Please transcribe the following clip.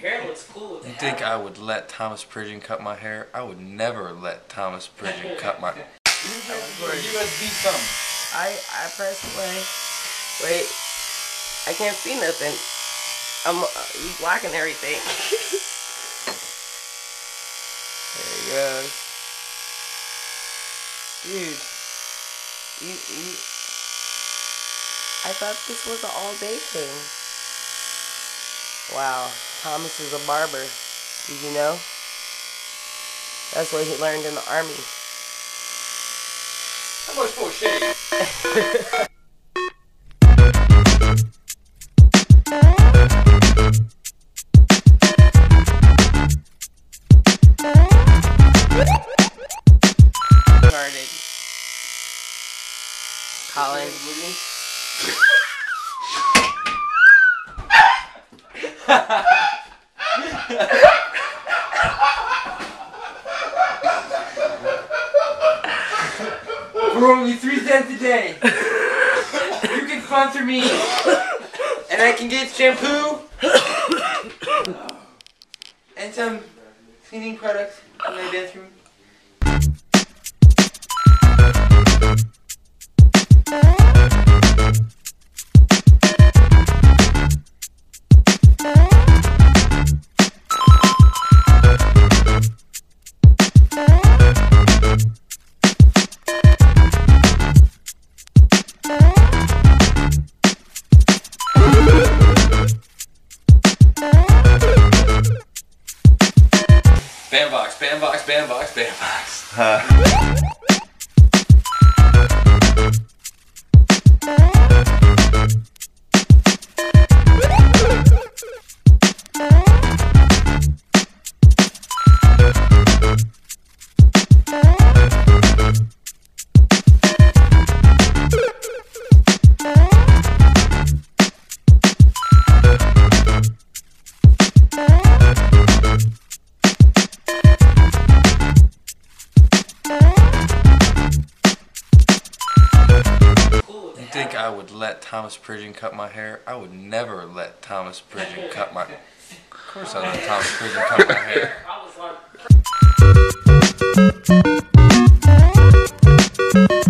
hair looks cool with the You think hat. I would let Thomas Pridgen cut my hair? I would never let Thomas Pridgen cut my. Hair. USB thumb. I I press play. Wait, I can't see nothing. I'm uh, you blocking everything. there he goes, dude. You you. I thought this was an all day thing. Wow, Thomas is a barber. Did you know? That's what he learned in the army. How much for shade? Started. Colin. For only three cents a day, you can sponsor me, and I can get shampoo. And some cleaning products in my bathroom. Bandbox, bandbox, bandbox, bandbox. Cool think. I would let Thomas Pridgen cut my hair? I would never let Thomas Pridgen cut my. Hair. Of course, I let Thomas Pridgen cut my hair. I was like,